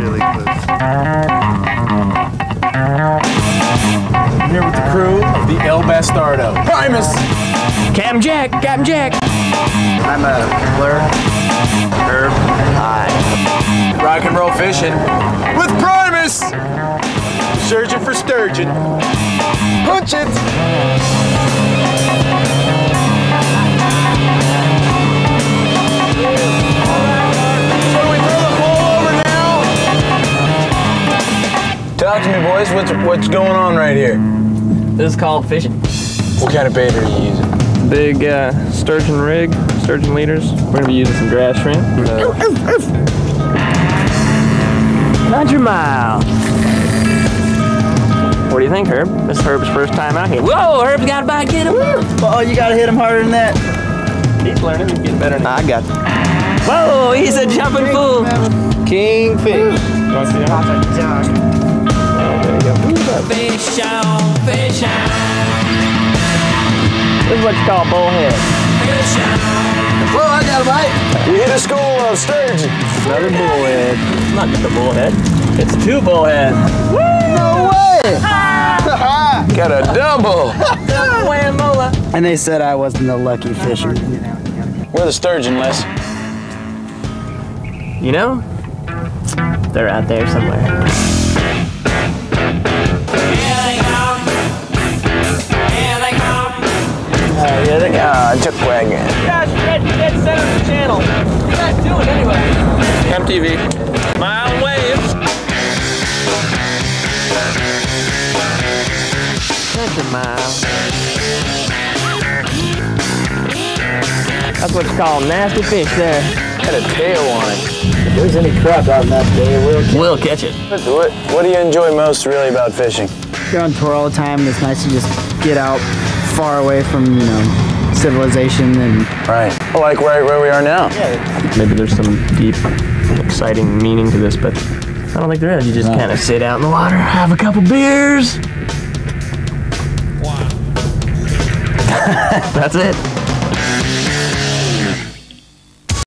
really close. I'm here with the crew of the El Bastardo. Primus! Cam Jack, Captain Jack. I'm uh, a blur, herb, I. Rock and roll fishing with Primus! Surgeon for sturgeon. Punch it! Talk to me, boys. What's what's going on right here? This is called fishing. What kind of bait are you using? Big uh, sturgeon rig, sturgeon leaders. We're gonna be using some grass shrimp. Not your mile. What do you think, Herb? This is Herb's first time out here. Whoa, Herb's got a bite. Get him. Oh, you gotta hit him harder than that. He's learning. He's getting better. Now. I got Whoa, he's a jumping fool. Kingfish. You want to see that? There you go. Fish on, fish on, This is what you call a bullhead. fish on. Well, I got a bite. You hit a school of sturgeon. Another bullhead. Not just a bullhead. It's two bullheads. No way. got a double. Whamola. And they said I wasn't the lucky fisher. Where the sturgeon, Les? You know, they're out there somewhere. Here they got uh, wagon. Gosh, dead, dead center of the channel. What you guys doing anyway? MTV. Mile waves. That's a mile. That's what it's called, nasty fish there. Had a tail on it. If there's any crap out in that day, we'll We'll catch it. What, what do you enjoy most really about fishing? You're on tour all the time. and It's nice to just get out far away from, you know, civilization and Right. Like right where we are now. Maybe there's some deep, exciting meaning to this, but I don't think there is. You just kind of sit out in the water, have a couple beers. wow. That's it.